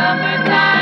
summertime.